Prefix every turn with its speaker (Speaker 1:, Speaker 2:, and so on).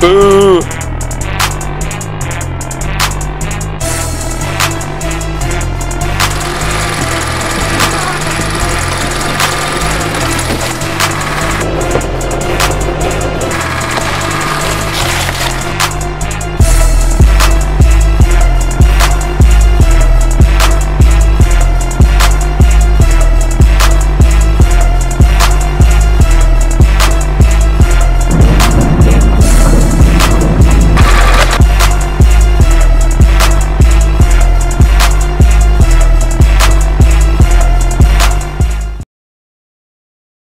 Speaker 1: Boo!